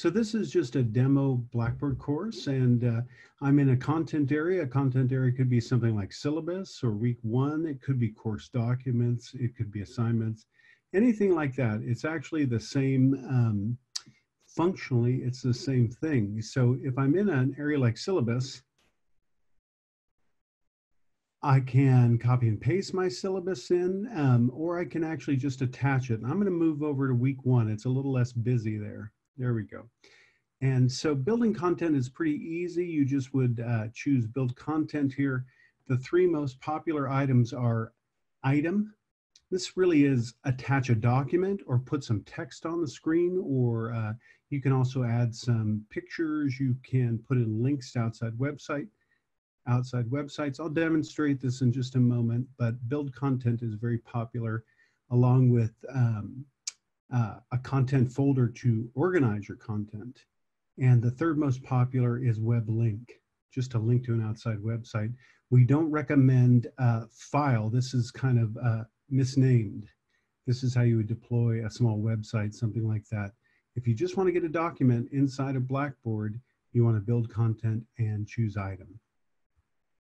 So this is just a demo Blackboard course and uh, I'm in a content area. A content area could be something like syllabus or week one. It could be course documents. It could be assignments, anything like that. It's actually the same, um, functionally, it's the same thing. So if I'm in an area like syllabus, I can copy and paste my syllabus in, um, or I can actually just attach it. And I'm going to move over to week one. It's a little less busy there. There we go. And so building content is pretty easy. You just would uh, choose build content here. The three most popular items are item. This really is attach a document or put some text on the screen, or uh, you can also add some pictures. You can put in links to outside website outside websites. I'll demonstrate this in just a moment, but build content is very popular along with um, uh, a content folder to organize your content. And the third most popular is web link, just a link to an outside website. We don't recommend uh, file. This is kind of uh, misnamed. This is how you would deploy a small website, something like that. If you just want to get a document inside of Blackboard, you want to build content and choose item.